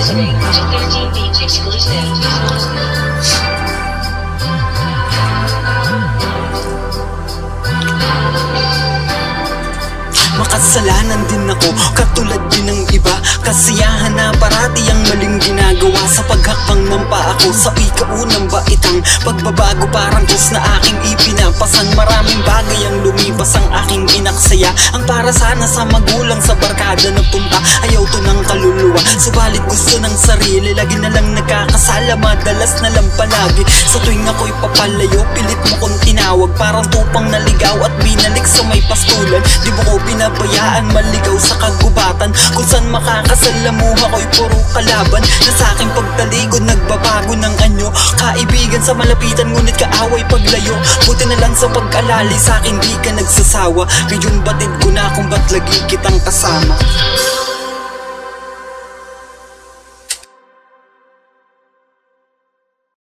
listening Makasalanan din ako, katulad din ng iba. Kasiyahan na parati ang maling ginagawa. Pa ako Sa ikaunang baitang Pagbabago parang kus na aking ipinapasan Maraming bagay ang lumipas ang aking inaksaya. Ang para sana sa magulang sa barkada na punta Ayaw to ng kaluluwa. Subalit gusto ng sarili Lagi na lang nagkakasala Madalas na lang palagi. Sa tuwing ako'y papalayo Pilit mo kong tinawag Parang tupang naligaw At binalik sa may pastulan. Di mo ko pinabayaan Maligaw sa kagubatan. Kung saan makakasalamuha ko'y puro kalaban. Na sa aking pagtaligod Nagbabago ng anyo Kaibigan sa malapitan Ngunit kaaway paglayo. Buti na lang sa pag-alali Sa akin di ka nagsasawa. Ngayon batid ko na kung ba't lagi kitang kasama